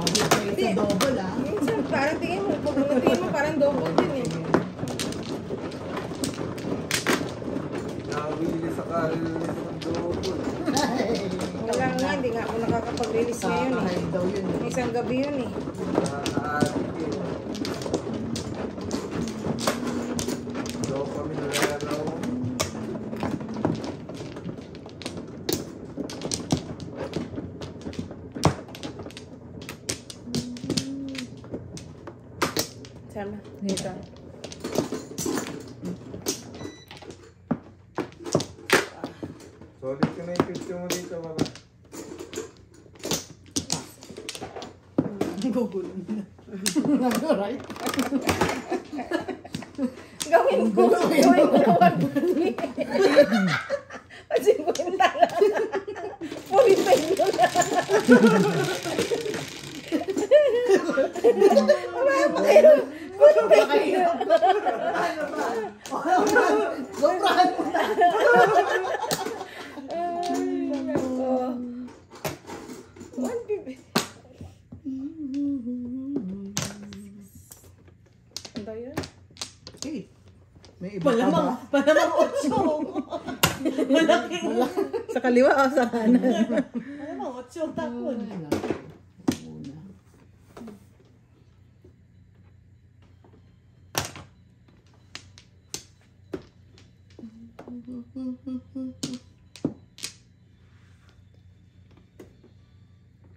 Hindi. Sa double ah. Minsan, parang tingin mo, pag tingin mo, parang double din eh. Nakawili sa kalilis ng double. Wala nga, hindi nga ako nakakapag-release ngayon eh. Eh. Isang gabi yun eh. Nakaadik eh. नेता Malaki. Sa kaliwa o sa kanan? Malamang otso ang takon. Wala. Una.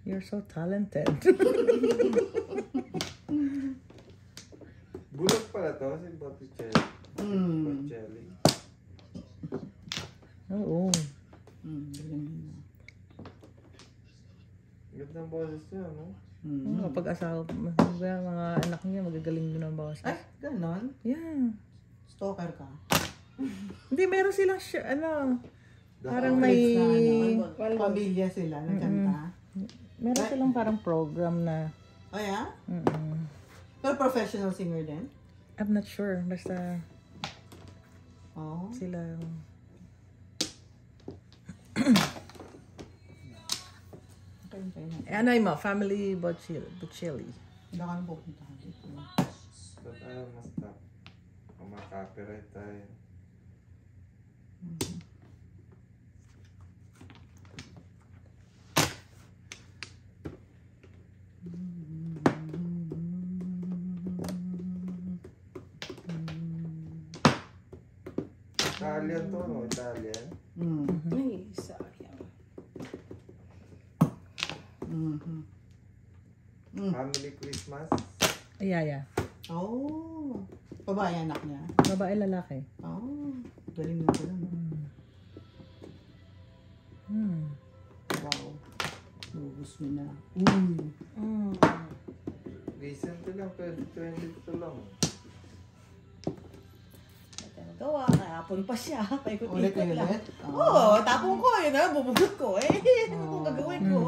You're so talented. Bulok pala to, si Botticelli. Hmm. Botticelli. Oo. Hmm, galing yun. Ganda ang boses niya, no? Hmm. Mm. Kapag asawa, mga, mga anak niya, magagaling din ang boses. Ay, ganon. Yeah. Stalker ka. Hindi, meron silang, sh- ano, parang Dahil- may, Na, ano, pamilya sila, nagkanta. meron silang parang program na, Oh, yeah? mm Pero professional singer din? I'm not sure, basta Oo. sila, Na. eh, ano yun mo, family Bocelli. Hindi ka nang pupunta. Ba't ayaw mas stop? Kung makapiright tayo. Italian to, no? Italian. Mm. Ay, sayang. Mhm. Mm. Family Christmas. Ay, yeah, yeah. Oh. Babae anak niya. Babae, lalaki. Oh. Galing mo pala. no? Hmm. Wow. Lubos mo na. Uy. Mm. Recent lang, 2022 lang. Ito nagawa, kahapon pa siya. Paikot-ikot Ulit na lang. ulit. Oo, oh, tapong ko, yun na, bubugot ko. Eh, ano kung Oh. gagawin ko?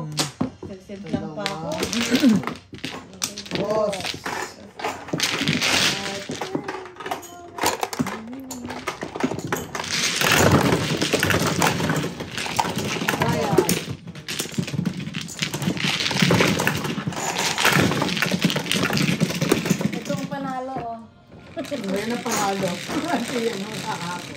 Send lang pa ako. Boss. Ito ang panalo, oh. Ngayon na panalo. Kasi yan ang kahapon.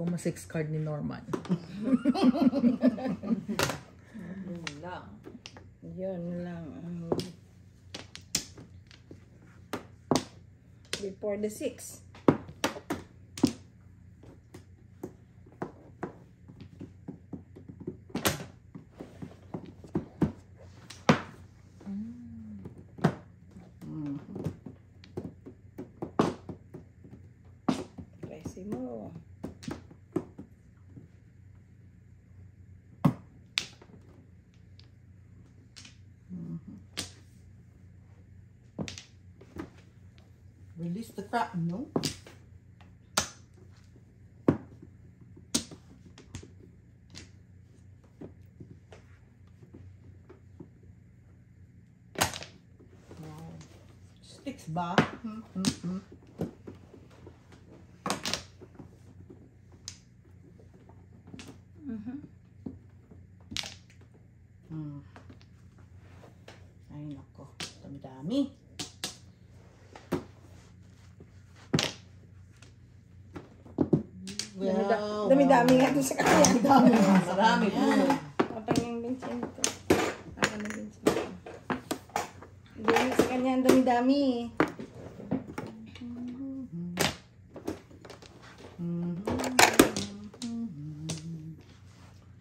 Kung ma-six card ni Norman. Yun lang. Yun lang. ang before the six. Mm. Presi mo. Release the crap, no? Sticks ba? Hmm, hmm, Dami- nga doon sa kanya. Dami. Marami po. Papay ng Vincento. Papay ng Vincento. Nga sa kanya ang dami-dami.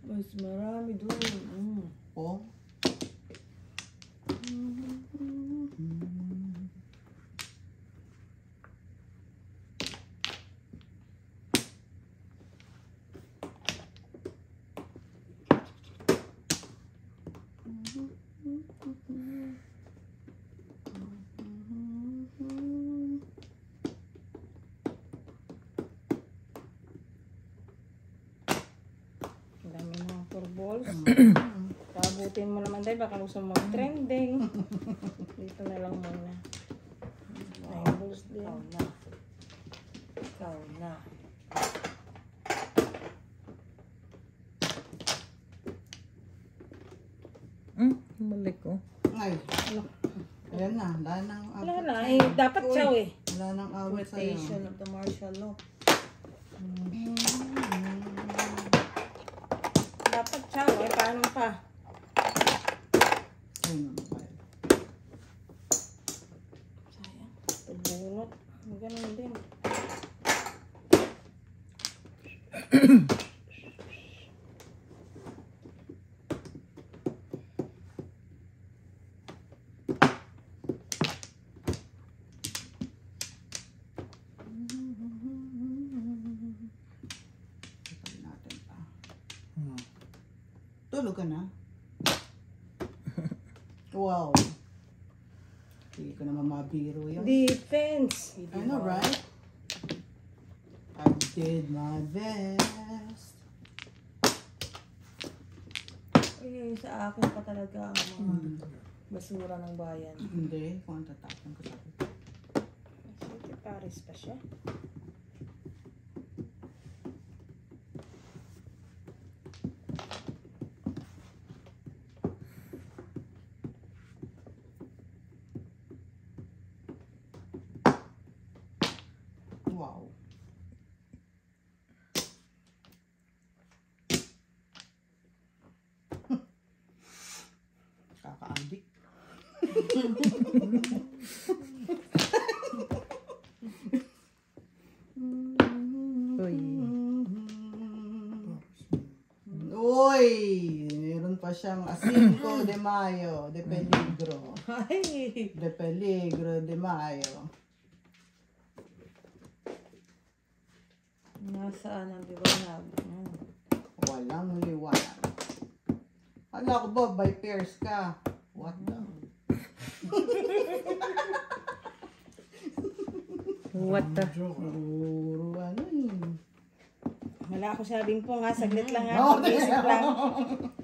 Mas marami doon. Mm. Oh. Ang dami mga Pabutin mo naman dahil baka gusto mo trending. Dito na lang muna. Balls din. Ikaw na. Ikaw na. Hmm, balik ko. Ay. Ayan na. Wala nang Wala awit na. Eh, dapat chow eh. Wala nang awit sa'yo. Quotation of the martial law. Dapat chow eh. Paano pa? Ay, naman. Sayang. Pagbunot. Ganun din. Ito natin pa. Tulog ka na? wow. Hindi ko naman mabiro yun. Defense. I know, right? I did my best. Eh, sa akin pa talaga ang mga basura ng bayan. Hindi, kung ang tatapon ko sabi. Sige, Paris pa siya. Wow. Kaka-addict. Uy. Uy! Meron pa siyang Asinco de Mayo, de Peligro. De Peligro de Mayo. Nasaan ang liwanag? Mm. Walang liwanag. Hala ko ba, by pairs ka? What the? What the? Puro ano eh. Wala ako sabing po nga. Saglit lang nga. Pag-isip lang.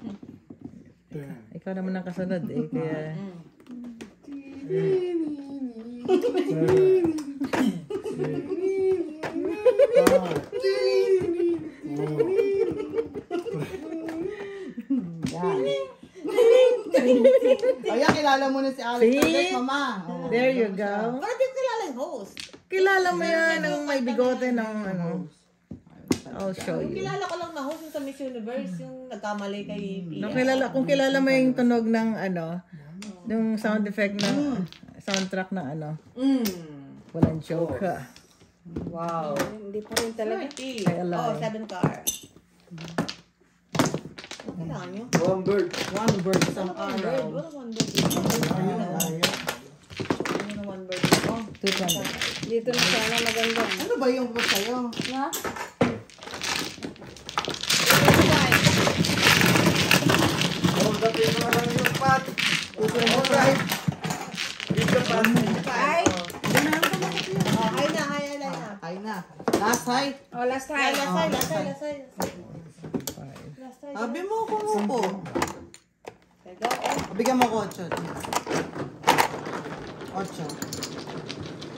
Ikaw naman ang kasunod eh. Kaya, Yan. Kaya kilala mo na si Alex. See? Alex, mama. Oh, There you go. Parang di ko kilala yung host. Kilala mo yan, ang may bigote ng ano. I'll show you. kilala ko lang na host sa Miss Universe, yung nagkamali kay Pia. Kung kilala, kung kilala mo yung tunog ng ano, yung sound effect ng soundtrack ng ano, Mm. walang joke ha. Wow. Hindi pa rin talaga. Oh, seven car. Kailangan nyo. One bird. One bird isang One bird. araw. One bird. Ano na one bird? Oh. 220. Dito na sana maganda. Ano ba yung sa'yo? Na? Hold up yun na lang yung pot. Alright. Dito pa. Ay! Oh, hay na, hay na, hay na. Ay na. Last height. Oh, last Ay, time. lasay, lasay, lasay. Lasay. Sabi mo kung upo. Bigyan mo ko 8. 8.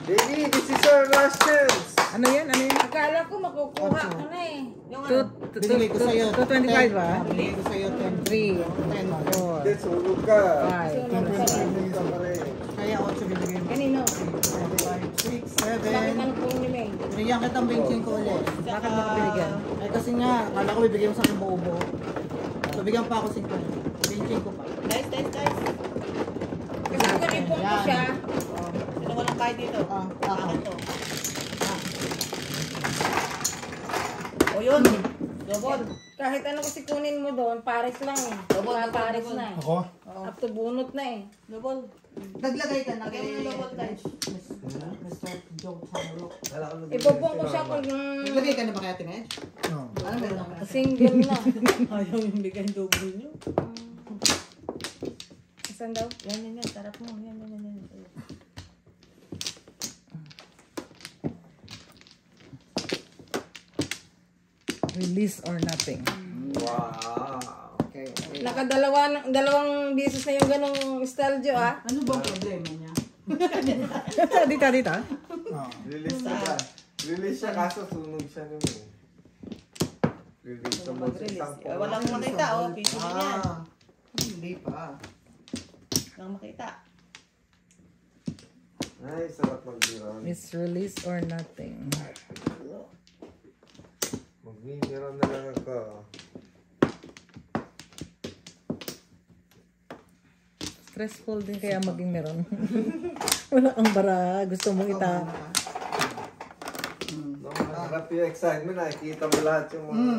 Baby, this is our last chance. Ano yan? Ano yan? Akala ko makukuha ko na eh. Yung ano? two- Binigay ko sa'yo. 225 ba? 10. Binigay ko sa'yo 10. 3, 10. 4, Get sulog ka. 5, Ito pa rin. Kaya 8 binigay mo. Kanino? 5, 6, Bakit 7. ano po ni May? Bigyan kitang 25 ulit. Bakit mo ko binigyan? Ay kasi nga, kala ko bibigyan mo sa akin buo-buo. So bigyan pa ako 5. 25 pa. Nice, nice, nice. Kasi kung ipon ko siya, Sino walang kahit dito? Ah, ako. O yun. Double. Kahit ano kasi kunin mo doon, pares lang eh. Double, double, pares double. na eh. Ako? Up to bunot na eh. Double. Naglagay ka na Lagyan mo kay ng double touch. Mr. Joe Charo. Ipopon ko siya kung Naglagay ka na ba kay Ate Ned? No. Ano meron ka? single na. Ayaw yung bigay double nyo. Isan daw? Yan, yan, yan. Sarap mo. Yan, yan, yan. yan. Release or nothing. Wow. Okay, okay. Nakadalawa, na- dalawang beses na yung ganong style Jo ah. Ano bang problema niya? dito, dito. Ah. Release ba? Release siya kaso sunog siya nun eh. Release sa mo sa isang Eh, Walang makita, oh. Yan. Ah, hindi pa. Walang makita. Ay, sarap mag-biron. Is release or nothing. Mag-biron na lang ako. Stressful din kaya maging meron. Wala kang bara. Gusto mong ita. Harap yung excitement. Nakikita mo lahat yung mga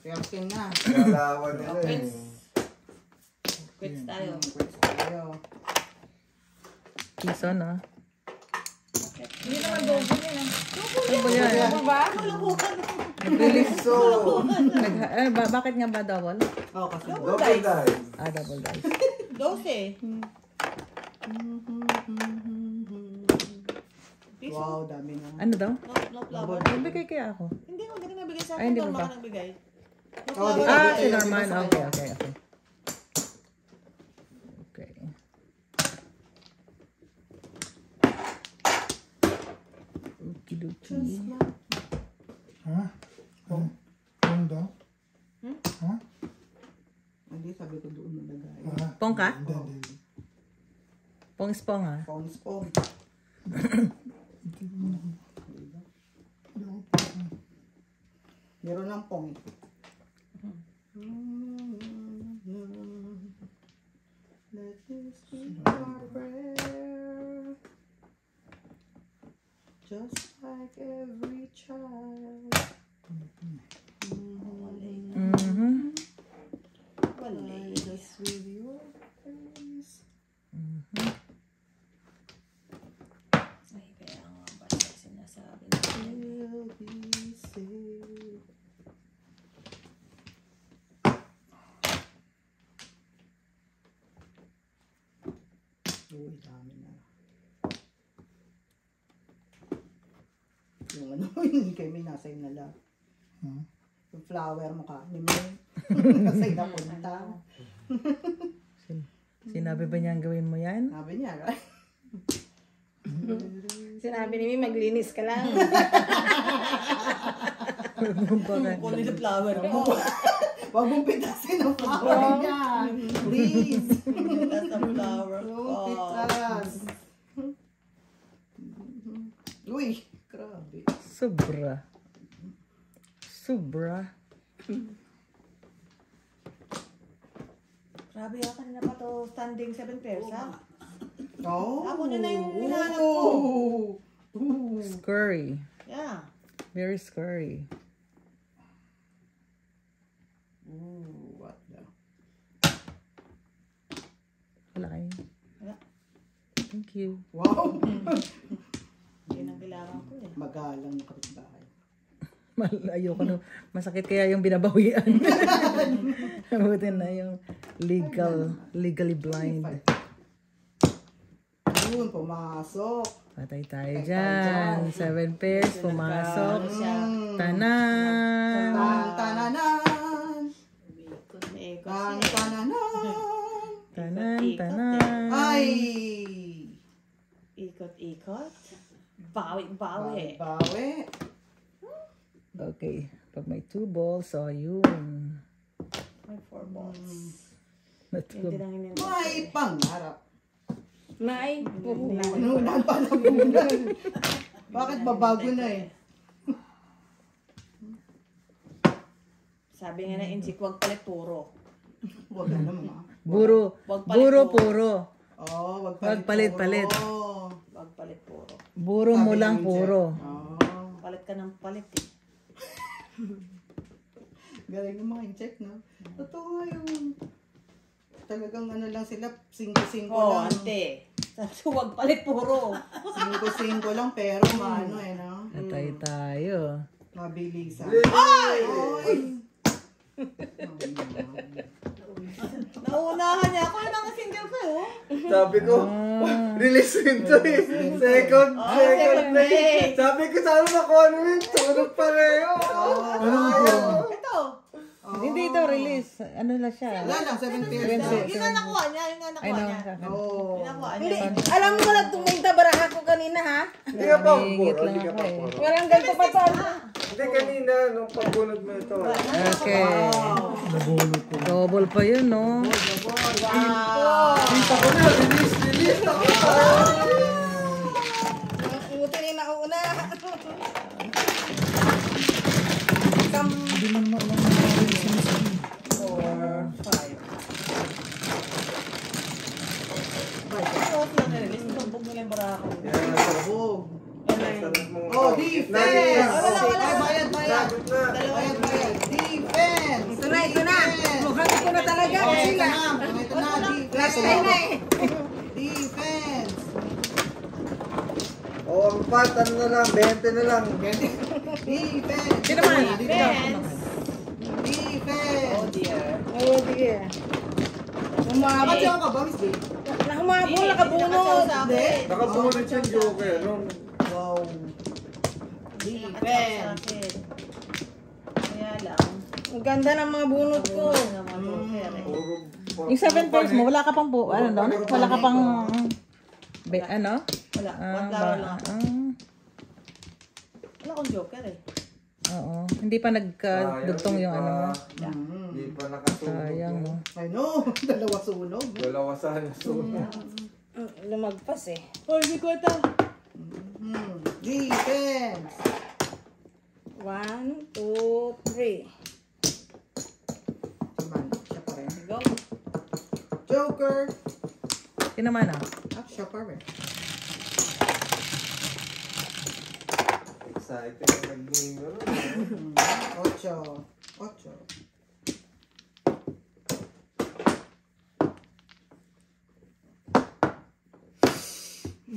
Fiyakin na. galawan nila eh. Quits. Quits tayo. Quits tayo. Piso, no? Hindi naman ah. Ano ba yan? Ano ba? Release so. Nag, eh, ba, bakit nga ba double? Oo, kasi. Double dice. Ah, double dice. 12. Piso. Wow, dami na. Ano daw? No, no flower. Nagbigay kaya ako. Hindi hindi ka nagbigay sa Ay, akin. hindi Hindi mo ba? nagbigay. No Oh, flower. di- Ah, dito si Norman. Okay, okay, okay. Okay. Okidoki. Ha? Ano? Ano daw? Ha? Hindi, sabi ko doon nalagay. Ah. Pong ka? Hindi, hindi, hindi. Pong is pong ah. Meron ng pong. Let this be our prayer. Just like every child. Mhm. Light us with your face. Ay, kaya nga ba siya sinasabi natin. We'll be saved. Uy, dami na. Yung ano, hindi kay may nasa na lang. Hmm? Yung flower mo ka, ni May. nasa na punta. Sin- Sinabi ba niyang gawin mo yan? Sabi niya, right? Sinabi ni May, maglinis ka lang. Kunin yung flower mo. Huwag mong pitasin ang flower niya. Please. To standing seven pairs ha. Oh. Ako na na yung hinahanap ko. Oh. Ooh. Scurry. Yeah. Very scurry. Ooh, what the? Wala kayo. Wala. Thank you. Wow. Yun ang kailangan ko eh. Magalang na kapitbahay. Mal- Ayoko na. Masakit kaya yung binabawian. Buti na yung legal, legally blind. Yun, pumasok. Patay tayo dyan. Seven pairs, pumasok. Tanan! Tan tananan. Tananan. Tanan, Ikot, tanan. Ay! Ikot-ikot. Bawi-bawi. Bawi. Okay. Pag may two balls, so yun. May four balls. Not Hindi lang hindi. May pangarap. May puhunan. Nunan pa na nunan. Bakit babago na eh? Sabi nga na Inchik, huwag palit puro. Huwag na naman ah. Buro. Wag palit Buro, puro. Oh, wag Wag palit, palit. Oh. Huwag palit puro. Buro mo lang puro. Oh. Palit ka ng palit eh. Galing ng mga in-check, no? Totoo nga yung... Talagang ano lang sila, 5-5 Oo, lang. ante. Sabi ko, huwag palit puro. 5-5 lang, pero maano eh, no? Patay tayo. Mabilisan. Ay! Nauunahan niya. Ako yun ang single ko, oh. Sabi ko, release rin to eh. Second, second second play. Sabi ko, sana makuha namin. Tulog pareho. Ito. Hindi ito release. Ano lang siya? Wala lang, 7 pairs lang. Yun ang nakuha niya. Yun ang Ay, nakuha niya. Oo. Yun ang nakuha niya. Alam mo na tumingta baraha ko kanina ha? Hindi ka pa lang Hindi ka pa eh. Walang ganito pa to. Hindi kanina, nung pagbunod mo ito. Okay. Double pa yun, no? Kita ko na, release, release. Ako Buti na yung nauna. Hindi man na Four, five. Na-release. Tumbog nila yung barako. Yan, Sabog. sarap mo. Oh, defense! Wala, wala. Bayad, bayad. Na. Bayad. Defense! Ito na, ito na. Mukhang ko na talaga. Oh, ito na. Ito na, Last time na defense. eh. Defense! Oh, ang pat, ano na lang, 20 na lang. Defense! Sino man? Defense. Defense! Oh dear. Oo, sige. Humabol. Nakadyaw ka ba, Miss J? Na humabol, Hindi, nakabunot. Nakabunod yung joker. Nung Wow. Defense! Kaya lang. Ang ganda ng mga bunot ko. Puro... Yung seven pairs mo, wala ka pang po, ano doon? Wala ka pang, be, ano? Wala. Ah, One ba, flower lang ah, Wala akong joker eh. oo. Hindi pa nagkadugtong yung ano mo. Hindi pa nakatulog. Sayang, no? I know. Dalawa sunog. Dalawa sana sunog. Mm, Lumagpas eh. Oh, hindi ko ito. Hmm. Defense! One, two, three. Saman, siya pa rin. Go. Joker! Yun naman, ah. Ah, siya pa rin. Excited ano? Hmm. Ocho. Ocho.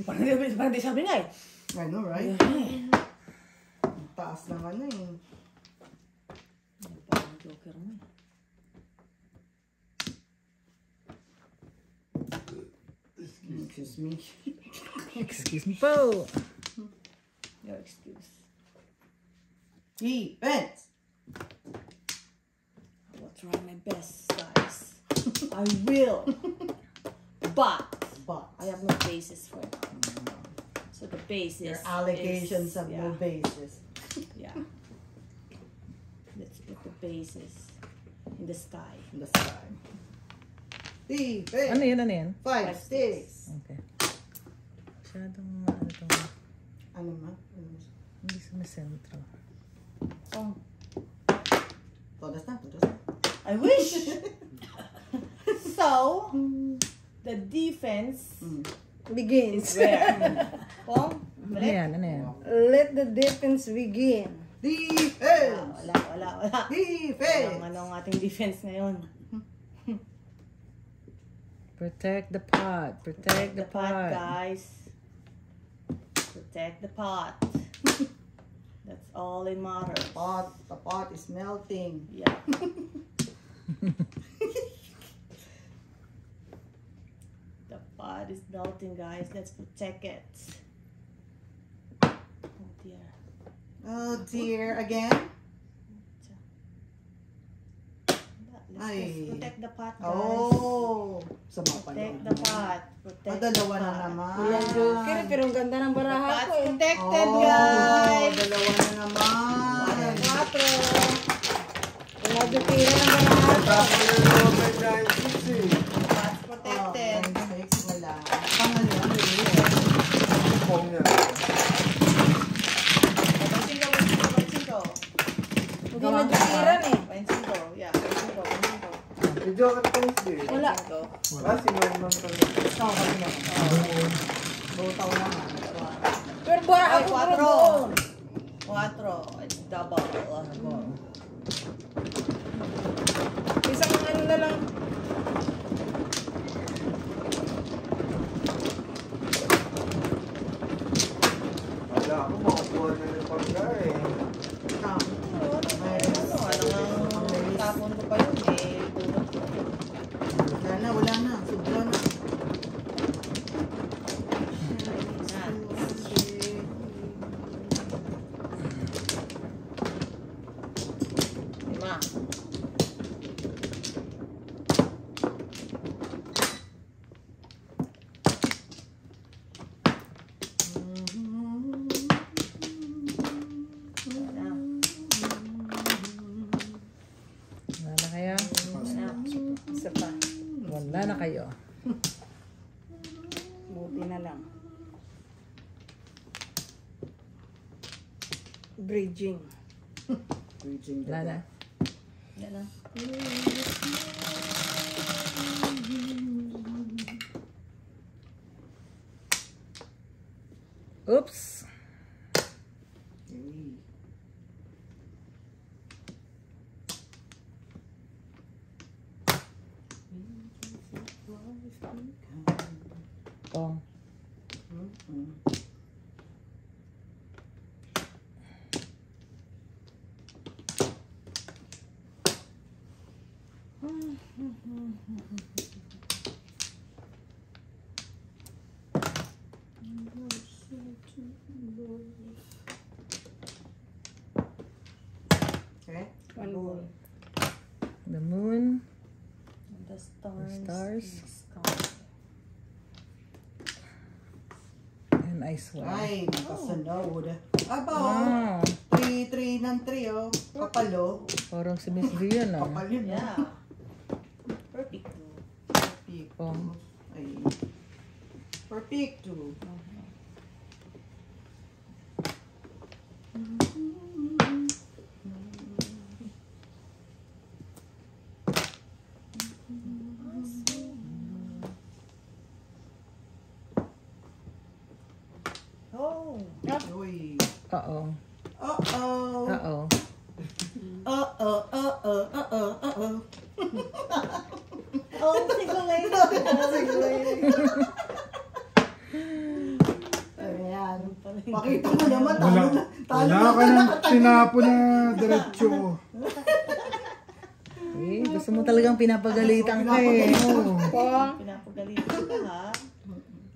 Parang di, sabi nga eh. I know, right? Taas ng ano eh. Parang joker mo eh. Excuse me. Excuse me po. Your excuse. Defense! I will try my best, guys. I will. But But I have no basis for it. The basis your allegations is, have yeah, no basis. Yeah. Let's put the basis in the sky. In the sky. Defense. Ano yan, ano yan? Five, six. Okay. Masyadong, ano to, Ano ma? Ano ma? hindi sa may sentro. Oh. Todas na, todas na. I wish. so, the defense mm. Begins. where? Pong? Ano yan, ano yan? Let the defense begin. Defense! Wala, wala, wala. Defense! Ang ano ang ating defense ngayon. Protect the pot. Protect the, The pot, pot. guys. Protect the pot. That's all it matters. Pot, the pot is melting. Yeah. the pot is melting, guys. Let's protect it. Oh dear. Oh dear, again? Ay. protect the pot, guys. Oh! Sama pa Protect the pot. Protect Ah, dalawa the na pot. naman. Walang joker, pero ang ganda ng baraha Pot's ko eh. protected, Oh, guys. dalawa na naman. Quatro. Wala jokera ng baraha ko. Tapos mga may giant six eh. Pot's Oh, protected. six, wala. Pang ano yun? Really? Kung. Pansin ko, pansin ko, pansin ko. Hindi na jokeran eh. Pansin ko. Yeah, pansin ko, pansin ko. Ka kung si. Wala. Pansin ko. Ah, sinuman ka na. Ikaw kasi na. Botaw na nga. Pero Ay, ako quatro. double. Isang ano na lang. Wala ako, makakuha na ng pagkain. Ah, Ano, ano, ano, tapon ko pa yun eh. Wala na, wala na. Sobra na. Lima. Wala. Wala na kaya? Wala. Isa pa. Wala na kayo. Buti na lang. Bridging. Reaching the Wala na. Wala na. Oops. Pong. Okay. One ball. The moon. The stars. stars. in the sky. I swear. Ay, nakasunod. Aba, oh. Wow. 3, 3 ng 3, oh. Kapalo. Parang si Miss Rian ah. Kapal yun, Yeah. ah. Perfect. Perfect. Pong. Ay. Perfect. Oh. Uy. Uh-oh. Uh-oh. Uh-oh. Uh-oh, uh-oh, uh-oh, uh-oh. Oh, sigulay. Ayan. Pakita mo naman, talo na. Talo wala na ka na nang tinapo na diretso. Eh, gusto mo talagang pinapagalitan ka eh. Pinapagalitan ka ha.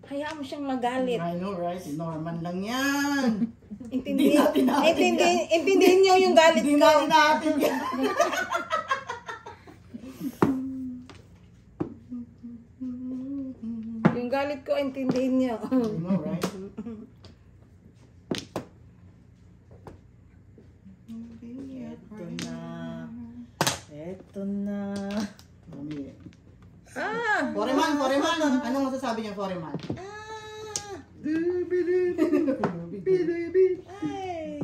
hayaan mo siyang magalit. I know, right? Si Norman lang yan. Intindi, natin natin intindi, intindihin niyo yung galit Hindi ko. natin natin yan. Yung galit ko, intindihin niyo. Know, right? Eto na. Eto na. Ah! Foreman, Foreman. Anong masasabi niya, Foreman? Ah, Ay.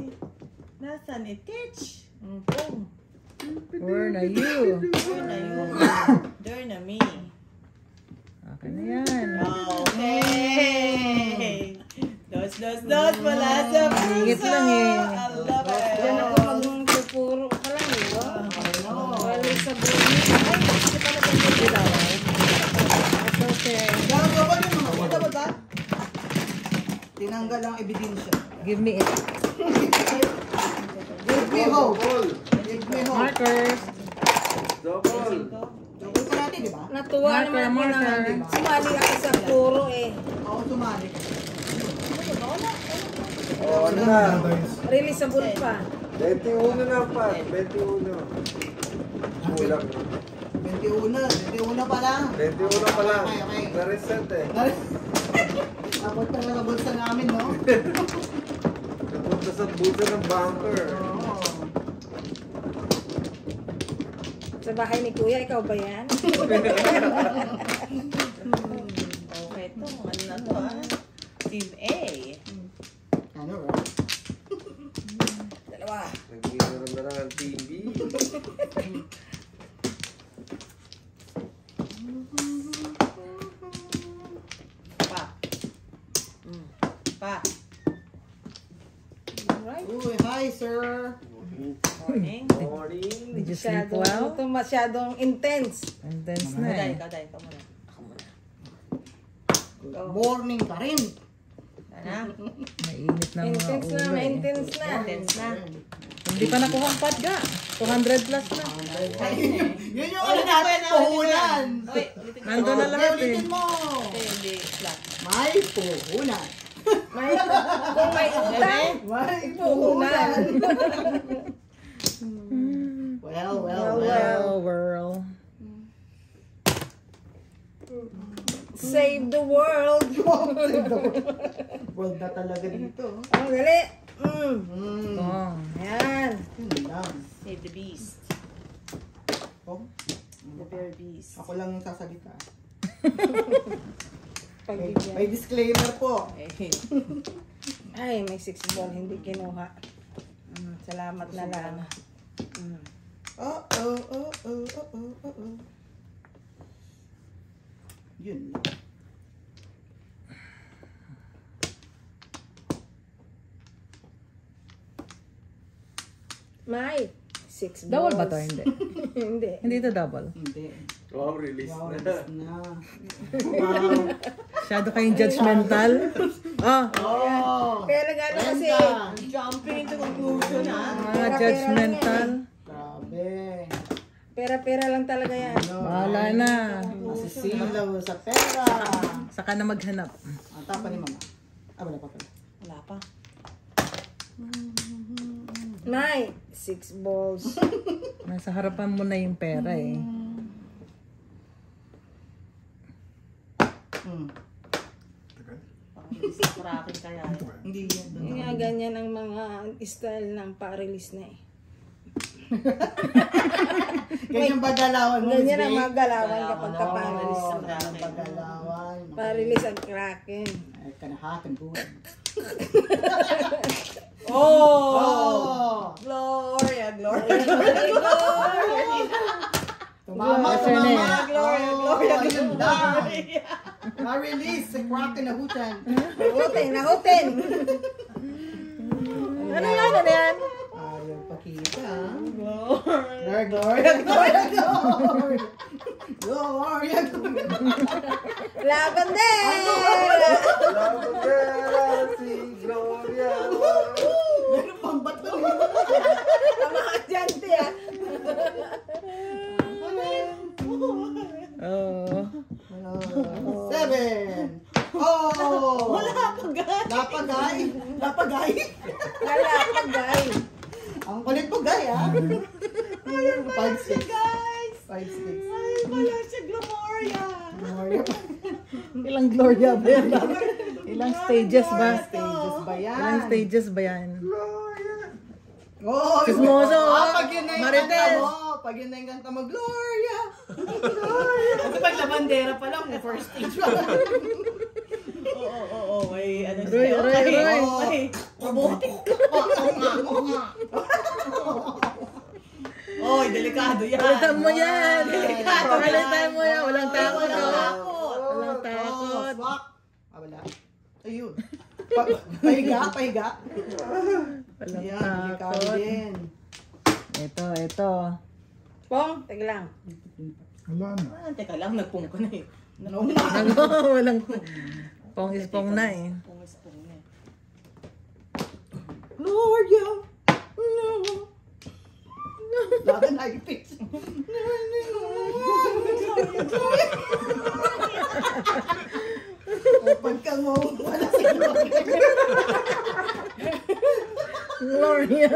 Nasaan itich? Where na you? There na yun. There na me. Okay na yan. Okay. Dos, dos, dos. Wala sa puso. Ingit lang eh. I love it. Diyan ako magtuturo ka lang, di ba? Wala sa buhay. Ay, kasi pala ba ito daw? That's okay. Gagawa din mga kita ba ta? Tinanggal ang ebidensya. Give me it. Give me hope. Double. Give me hope. Markers. Double. Double pa natin, di ba? Natuwa Marker, naman ako marker. na sumali ako sa puro eh. Ako tumali. Oh, ano na? Releasable pa. 21 na pa. 21. Kulang. 21. 21 pa lang. 21 pa lang. Okay, okay. Na-reset eh. Tapos pala sa bulsa namin, no? Napunta sa bulsa ng banker. Oo. Sa bahay ni Kuya, ikaw ba yan? Okay, ito. Ano na to, ah? Team A. Ano, right? Dalawa. Nag-iinom na lang ang TV. Pa. Mm. Pa. Alright. Uy, hi, sir. Morning. Morning. Did you sleep Masyadong, well? ito masyadong intense. Intense na eh. ikaw, dahil. Ikaw muna. Ako muna. Good morning pa rin. Ano? Mainit na mga Intense na, ulo eh. intense na. Intense na. Hindi pa nakuha ang padga. 200 plus na. Yun yung ano natin, puhunan. Ulitin ko. Nandun na lahat eh. ulitin mo. Hindi, hindi. Flat. May puhunan. May, kung may utang, May puhunan. Well, well, well. Well, world. Save the world. World na talaga dito. Ang gali. Mm. Mm. Oh. Yan. Yun lang. Save the beast. Oh, The very beast. ako lang yung sasalita. May, may disclaimer po. Eh, Ay, may six ball, hindi kinuha. Mm, salamat na lang. Mm. Oh, oh, oh, oh, oh, oh, oh, oh. Yun lang. May six Double balls. ba to? Hindi. hindi. Hindi ito double. Hindi. Wow, release Wow, na. release na. Wow. Masyado kayong judgmental. Oh, Oh! Kaya nag-ano kasi. Jumping into conclusion, ah. mga judgmental. Grabe. Pera-pera lang talaga yan. No, Bahala na. Masisilaw sa pera. Saka na maghanap. Ang tapa ni mama. Ah, wala pa pala. Wala pa. May six balls. Nasa harapan mo na yung pera eh. Hmm. Cracking kaya. eh. Hindi yan. Ganyan ang mga style ng pa-release na eh. Ganyan ba galawan mo? Ganyan ang mga galawan kapag Bea? ka-pa-release. Oo, ganyan ba galawan? Pa-release ang kraken. Ay, kanahakan po. Oh! Oh! Gloria, Gloria. Tumama, What's her name? tumama. Gloria, Oh, Gloria, Ayun lang. Na-release sa Kraken na hutan. Nahutin, nahutin. Ano yan? Ano yan? Ayaw pakita. Gloria, Gloria, Gloria, Gloria. Gloria, Laban din! La bandera si Gloria. Meron pang bato. Tama ka dyan, tiya. Oh. Seven. Oh! Wala Napagay. Napagay. Napagay. Guys. Ang kulit mo, gay, ah. Five, six. Guys. Five, six. Ay, wala siya Gloria. Gloria. Ilang Gloria ba yan? Ilang stages ba? Stages ba yan? Ilang stages ba yan? Oh, Chismoso, Ah, pag yun na yung kanta mo. Pag yun na yung kanta mo, Gloria. Kasi paglabas bandera pa lang, first stage pa. Oo, oo, oo, may ano siya. Roy, Roy, Roy. Oo nga, oo nga. Oy, delikado yan. Palitan mo yan. Delikado yan. Palitan mo yan. Walang takot. Walang oh. takot. Walang takot. Swak. Ah, wala. Ayun. Pa pahiga, pahiga. Walang Yan, takot. din. Ito, ito. Pong, teka lang. Wala na. Ah, teka lang, nagpung ko na eh. Ka. Ano, walang pong is pong na eh. Pungis pung na eh. Gloria. No. Laban na yung pitch. Pagka mo, wala si Gloria. Gloria.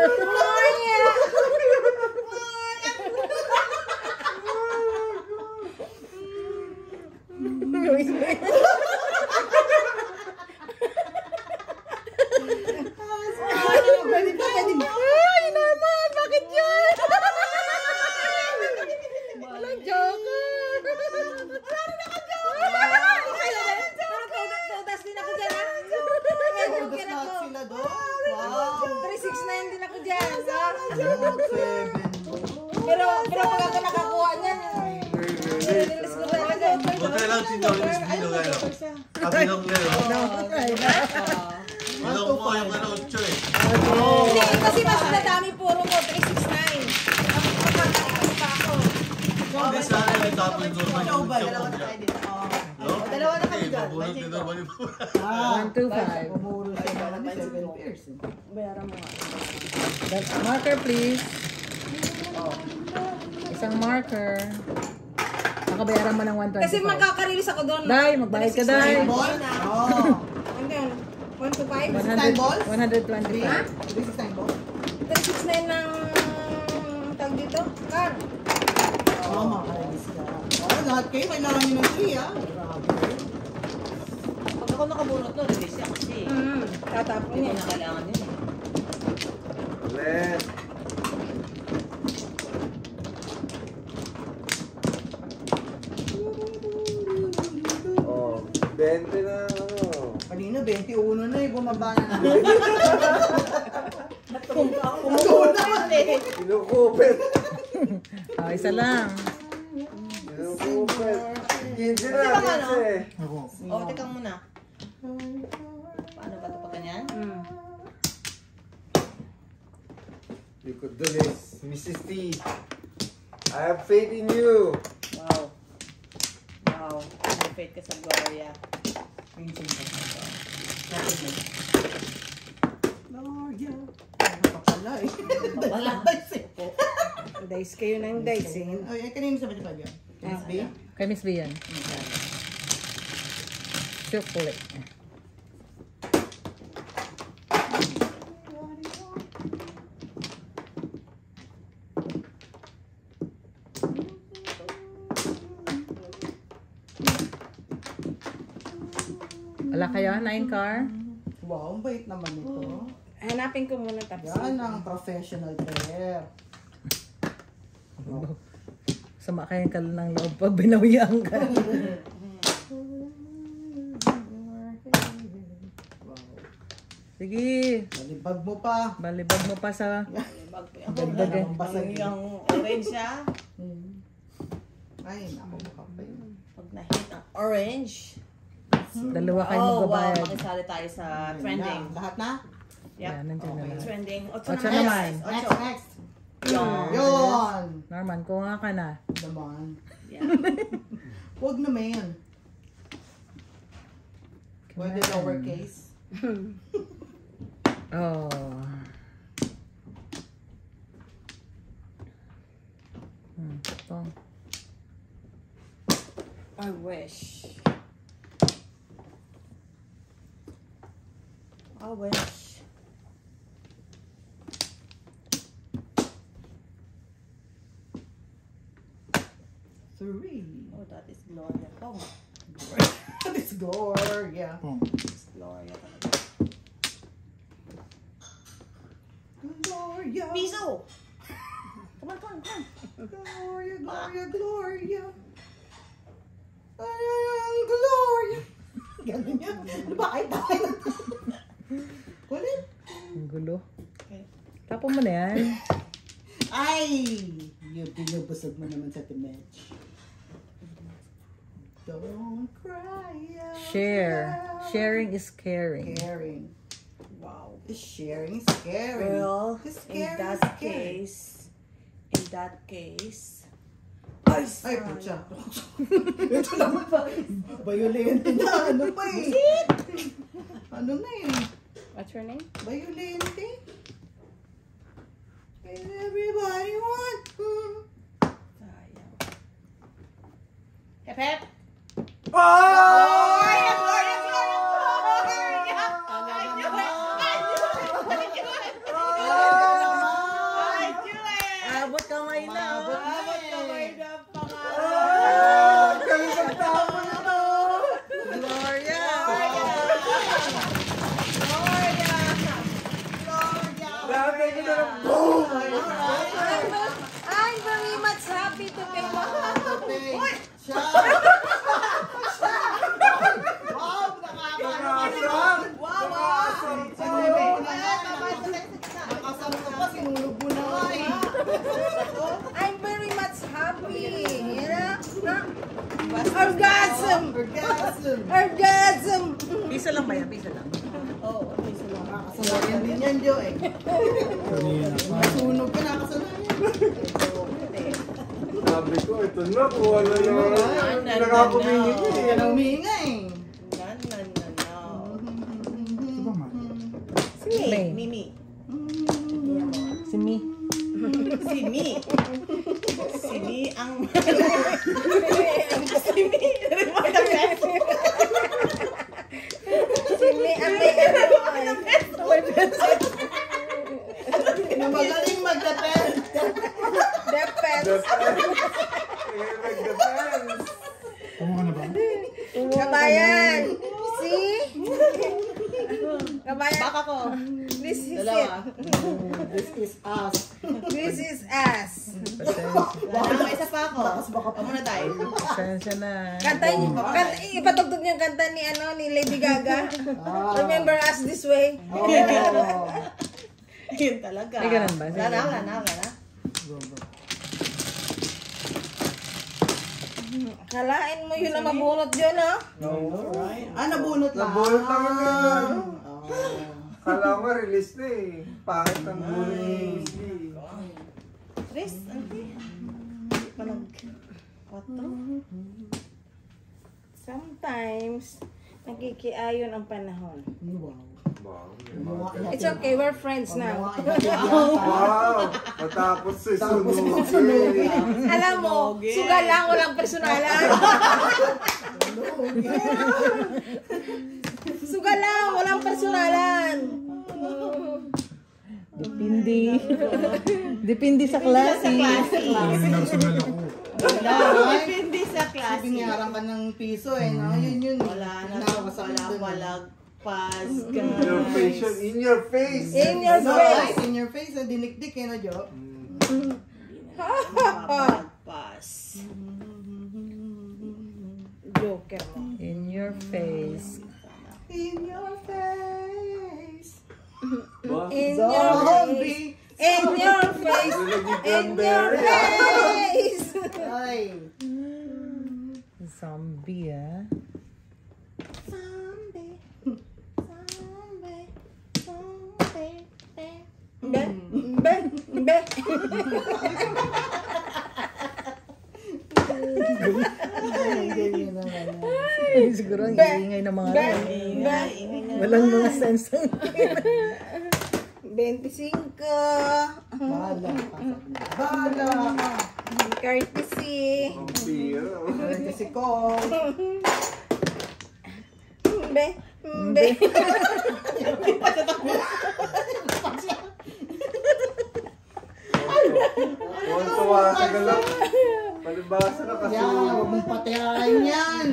Pwede ba, pwede ba? Ay, Norman! Bakit yun? Walang joker! Todas din ako dyan, ha? Todas lahat sila doon. Wow. 369 din ako dyan. Seven. Pero, pero pag ako nakakuha niyan, nililis ko talaga. Buti lang si Doris Dino kayo. Sabi nung gano'n. Alam mo yung ano, Ocho eh. Hindi, kasi mas madami puro mo, 369. Makakataas pa ako. Hindi sana may tapon doon man yung Ocho. No? Dalawa na kami Hindi, dyan. mabulot din naman yung One, two, five. Pumuro siya naman ni seven pairs. eh. Bayaran mo nga. That marker, please. Isang marker. Nakabayaran mo ng 125. Kasi magkaka-release ako doon. Magbayad ka, Dai. Ball? Oo. Ano yun? 1 to 5? 100, balls? 125. Ha? This is time ball? 369 ng tag dito? Car. Oo, makakainis ka. Oo, lahat kayo kailangan nyo ng free, ah. Grabe. Pag ako nakabunot nun, release siya kasi. Mm, tatapon Hindi niya. ko na kailangan yun eh. Len. Oh, 20 na ano. Kanina, 21 na eh, eh. Kinukupit. Oh, isa lang. Kinukupit. 15 na, Kasi baka ano? 15. Ako. O, Oh, teka muna. Paano ba ito pag ganyan? Mm. You could do this, Mrs. T. I have faith in you. Wow. Wow. May faith ka sa Gloria. Gloria. Ano pa pala eh. Wala. Dice kayo ng dice eh. Ay, ay, kanina sa ba yan? Miss B? Kay Miss B yan. Chocolate. Wala kayo? Nine car? Wow, ang bait naman ito. Hanapin ko muna tapos. Yan ang professional player. Sama kayo ka ng loob pag binawian ka. Sige, Malibag mo pa. balibag mo pa sa... Bag po yan. Dagdag eh. Basag. Yung orange siya. Ay, naku, mukha pa yun. Pag na-hit ang orange. Dalawa kayo Oh, wow. magbabayad. Makisali tayo sa trending. Lahat na? Yep. Yan, nandiyan na lang. Trending. Ocho Ocho na. naman. Next, next. Yan. Yun! Norman, kuha ka na. Naman. Yan. Huwag naman. Pwede lowercase. Oh. Hmm, ito. I wish. I wish. glory. Oh, that is Gloria Pong. Gloria. that is Gloria. Pong. It's Gloria. Gloria. Miso! come on, come on, come on. Gloria, Gloria, Gloria. Ay, Gloria. Ganun yun. Ano ba? Ay, tayo. Ulit. Ang gulo. Okay. Tapo mo na yan. Ay! Yun, binubusog mo naman sa timetch. Don't cry out Share. loud. Sharing is caring. Caring. Wow. Sharing is caring. Well, It's in caring that caring. case, in that case, ay, Ay, putya. Ito naman pa. Violente na. Ano pa eh? Ano na eh? What's your name? Violente. And everybody want. Hmm. Sayang. Hep, hep. Abot kamay na. oh. Gloria. Dati ko na lang, boom! I'm very much happy to be Siya. Wow, Nakasang! Nakasang tayo! Mo na eh. I'm very much happy. You know? Orgasm! Orgasm. Orgasm! Pisa lang ba yan? Pisa lang. Nakasanayan din yan, Jo eh. Masunog ka, nakasanayan. Sabi ko, ito na, kuha na na. Nakakumingin Hindi ka eh. na huminga eh. Na, na, na, na. Ito ba man? May. Mimi. Si Mi. Si Mi. Si Mi ang... si Mi. Remind the best. Sini ang may Na magaling mag-depend. Depends. Defense. Eh, nag-defense. Kumuha na ba? Kabayan! See? Kabayan, Baka ko. this is it. Dalawa. This is us. This is us. Wala may isa pa ako. Ako muna tayo. Pasensya na. Kanta niyo, kanta, ipatugtog niyo ang kanta ni ano ni Lady Gaga. Remember us this way. Oh. Yun talaga. Ay, ganun ba? Wala na, wala na, wala na. Go, go. Kalain mo yun na mabunot yun, ha? Ah, nabunot lang. Nabunot lang yun, ano? Oh. Kala ko nga release na eh. Pangit ang bully ni. Chris, ante. Hindi pa nag... Kwatro. Sometimes, nagkikiayon ang panahon. Wow. Wow. It's okay, we're friends now. Wow! Matapos sa sunugin. Alam mo, sugal lang, walang personalan. sugal lang, walang personalan. Depindi. Depindi sa klase. Ang narsunal ako. Depende sa klase. Binayaran ka ng piso eh, no? Yun yun. Wala na. Nakakasakit Wala, dun eh. walang pas, In your face, yun. in your face! In your No, face. in your face, eh, dinikdik eh, no, Jo? pas. Joker mo. In your face. In your face. In your face. Zombie. In your face. In your face. Ay. Zombie, ah. Zombie. Zombie. Zombie. Be, be, be. Ganyan naman. Siguro ang iingay ng mga be. Walang mga sense. 25. Bala. Bala ka. Courtesy. ang pira. Kasi ko. Be, tuwa ka lang. Palibasa na kasi. Yan, huwag mong patirahin yan.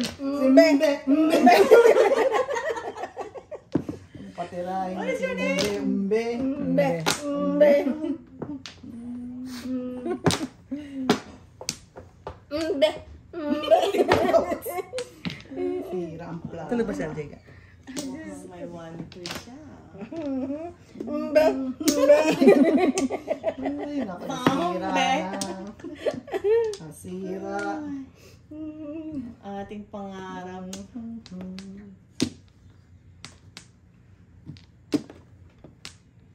Be, Mbe. Patirahin. What is your name? Mbe. be, be. Be, be. Sira ang plan. Tulog ba si LJ ka? Good job. Umbe, umbe. Ay, nakasira na. Nasira. Ating pangarap.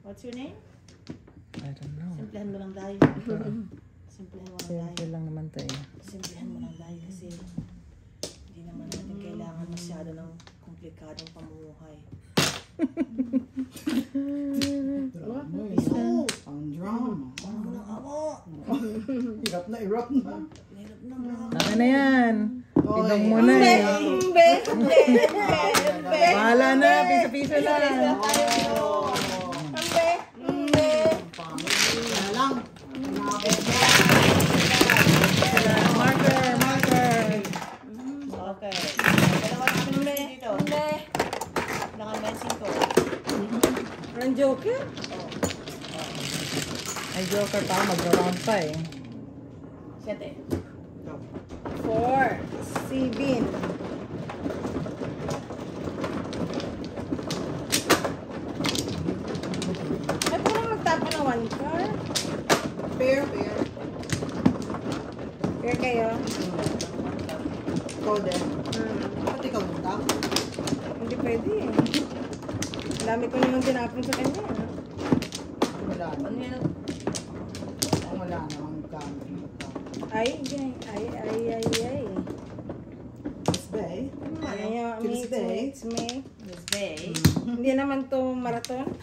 What's your name? I don't know. Simplihan mo lang dahil. Simplihan mo lang dahil. Simple lang naman tayo. Simplihan mo lang dahil kasi hindi naman natin kailangan masyado ng komplikadong pamumuhay. Drama eh. Ang drama. Ano lang ako? Hirap na, hirap na. Hirap na bro. Akin na yan. Oy, Ibang mo na eh. Umbe, umbe, umbe. Bahala na, piso-piso na. Umbe, umbe. Kaya lang. Marker, marker. Okay. Dalawa na kami dito. Umbe. Naka-mention ko. Ang joker? Ay, joker pa. Magra-round pa eh. Siyete. Four. Sibin. Ay, parang nagtapa ng one car. Pair, pair. Kaya kayo? Ikaw din. Hmm. Ba't ikaw nagtap? Hindi pwede eh. Ang dami ko naman tinapon sa kanya. Wala na. Ano yan? Wala namang gamit. Ay, ay, ay, ay, ay, ay. Miss Bay. Ay, ay, me, it's me, it's me. Miss Bay. Hindi naman to marathon.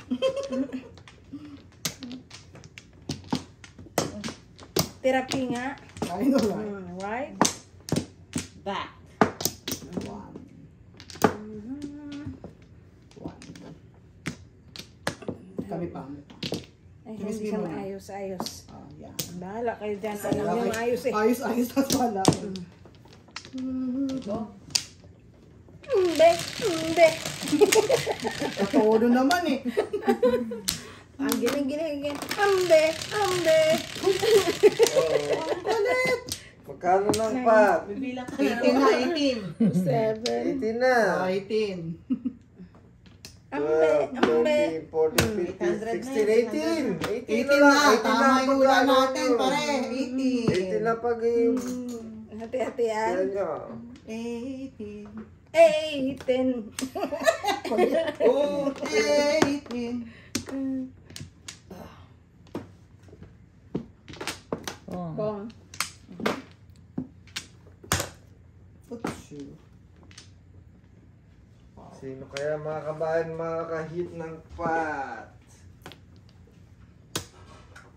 Therapy nga. I know, right? Hmm, right? Back. One. Mhm. One. Kami pa. kami pa. Ay, Miss hindi siya Bino na. maayos, ayos. Ah, yeah. Bahala kayo dyan. Alam niyo maayos eh. Ayos, ayos na wala. Ito. Umbe, umbe. Katodo naman eh. Ang giling, giling, giling. Umbe, umbe. Magkano ng pat? Bibilang ka 18 na, 18. Seven. 18 na. Ah, 18. Umbe, 12, umbe. 13, 14, 800 15, 16, 18. 18 na. Tama yung hula natin, pare. 18 18. na pag yung... Hati-hatian. Yan nyo. 18. Eh, ten. Oh, 18. Oh. Kong. Sino kaya mga kabayan makakahit ng pat?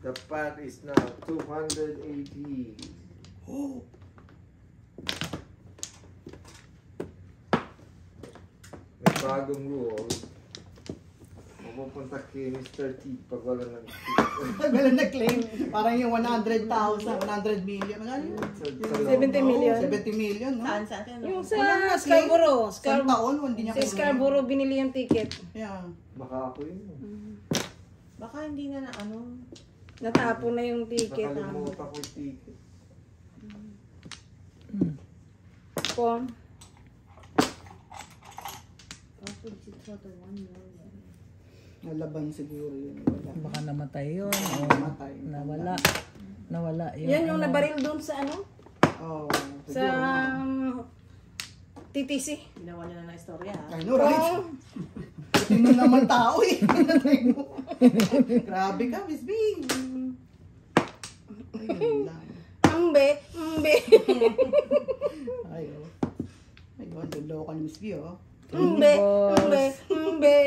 The pat is now 280. Oh. May bagong rule. Mapupunta kay Mr. T pag wala ng T. Meron na claim. Parang yung 100,000, 100 million. Ano yun? Sa- sa 70 loob. million. 70 million, no? Saan sa atin? Yung Wala sa na, Scarborough. Isang Scar taon, hindi niya sa. Scarborough binili yung ticket. Yeah. Baka ako yun. Baka hindi na na ano. Natapon na yung ticket. Nakalimutan ko yung ticket. Kong. Nalaban siguro yun. Wala. Baka namatay yun. O, Namatay. nawala. Nawala yun. Yan yung ano. nabaril doon sa ano? Oh, Sa siguro. um, TTC. Ginawa niya na ng istorya ha. I know, right? Sino naman tao eh. Mo. Grabe ka, Miss B. Ayun lang. Umbe, umbe. Ayo. Ayun, dulo ka ni Miss B, oh. Umbe, umbe, umbe.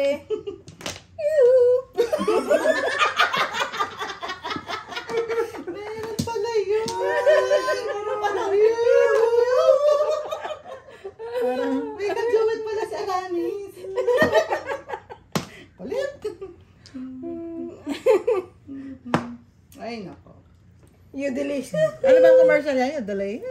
Meron pala yun. Meron pala yun. May kajawad pala si Alanis. Palit. Ay, nako. You delicious. Ano bang commercial yan? Delay?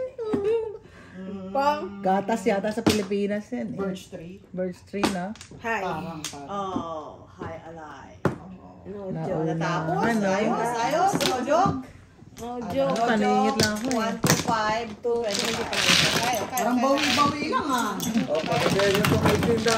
Kong. Gatas yata sa Pilipinas yan eh. Birch tree. Birch tree na. Hi. Parang, parang. Oh, hi alay. Oh. No joke. Natapos. Ano? Ayos, ayos. No joke. No joke. Ano, paningit lang ako eh. 1 to 5 to 25. Okay, okay, Parang okay. bawi-bawi lang ah. O, pagkakas nyo ito kay Tinda.